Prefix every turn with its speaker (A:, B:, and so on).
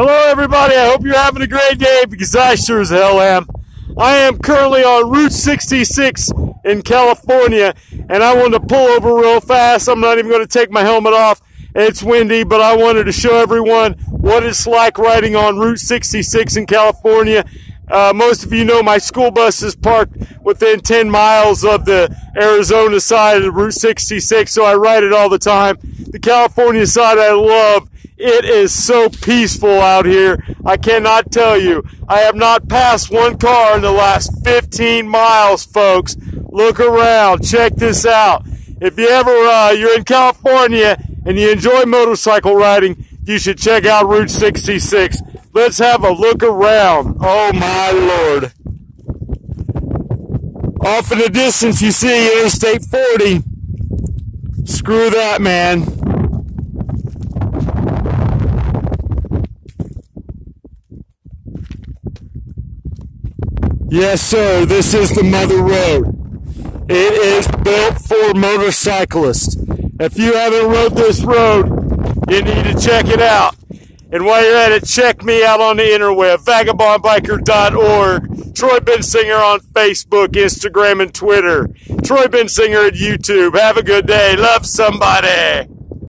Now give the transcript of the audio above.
A: Hello, everybody. I hope you're having a great day because I sure as hell am. I am currently on Route 66 in California, and I wanted to pull over real fast. I'm not even going to take my helmet off. It's windy, but I wanted to show everyone what it's like riding on Route 66 in California. Uh, most of you know my school bus is parked within 10 miles of the Arizona side of Route 66, so I ride it all the time. The California side I love. It is so peaceful out here. I cannot tell you. I have not passed one car in the last 15 miles, folks. Look around. Check this out. If you ever, uh, you're in California and you enjoy motorcycle riding, you should check out Route 66. Let's have a look around. Oh my lord. Off in the distance, you see Interstate 40. Screw that, man. Yes, sir. This is the Mother Road. It is built for motorcyclists. If you haven't rode this road, you need to check it out. And while you're at it, check me out on the interweb, vagabondbiker.org. Troy Bensinger on Facebook, Instagram, and Twitter. Troy Bensinger at YouTube. Have a good day. Love somebody.